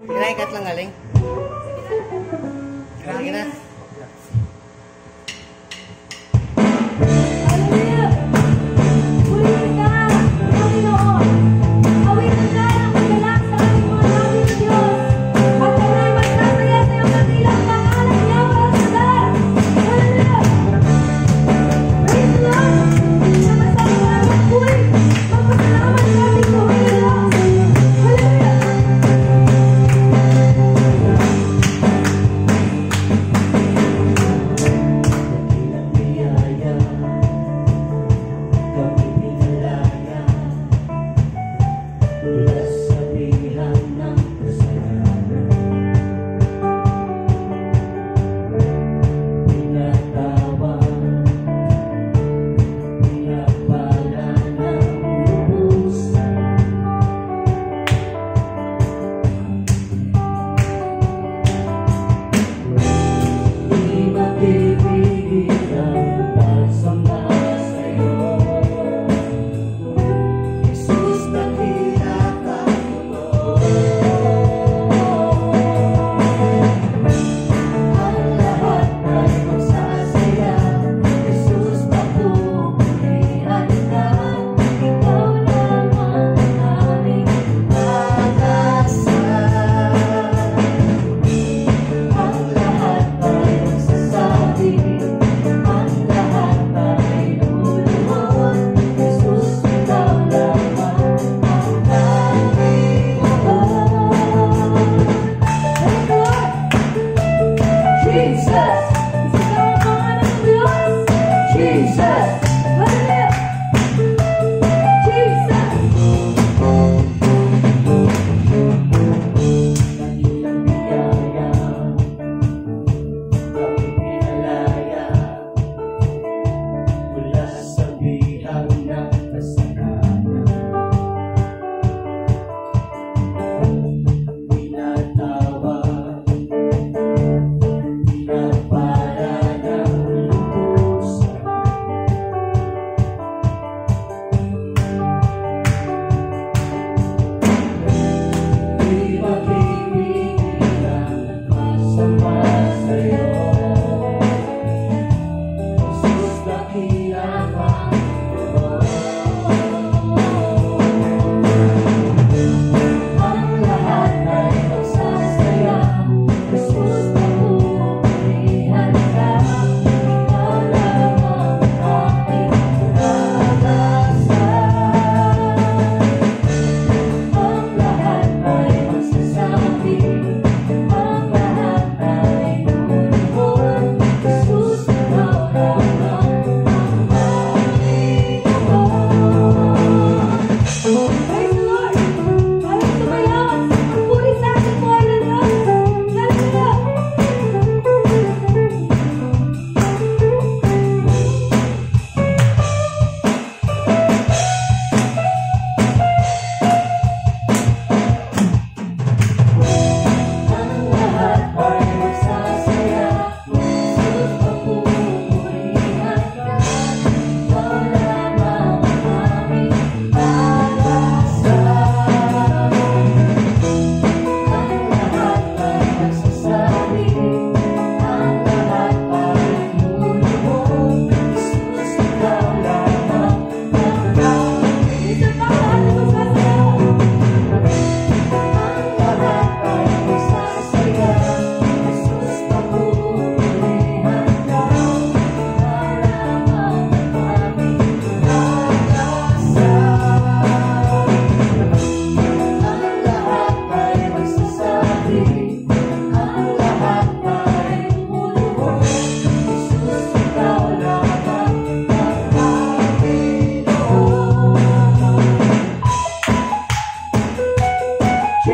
Kinaikat lang galing. Sige na.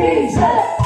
Jesus.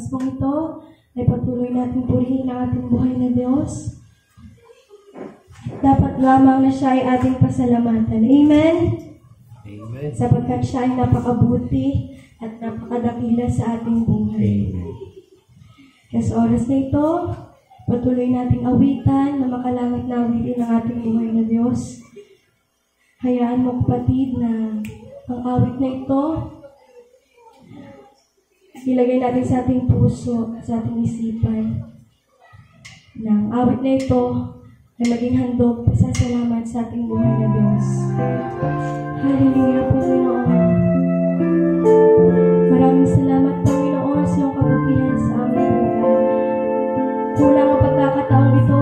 Oras pong ito, ay patuloy natin purihin ang ating buhay na Diyos. Dapat lamang na siya ay ating pasalamatan. Amen? Amen. Sapagkat siya ay napakabuti at napakadakila sa ating buhay. Amen. Kaya sa oras na ito, patuloy nating awitan na makalangat na awitin ang ating buhay na Diyos. Hayaan mo kapatid na ang awit na ito, ilagay natin sa ating puso at sa ating isipan. Na ang awit na ito ay maging handog pasasalamat sa ating buhay na Diyos. Hallelujah, Panginoon. Maraming salamat, Panginoon, sa iyong kabutihan sa aming buhay. Kulang ang pagkakataong ito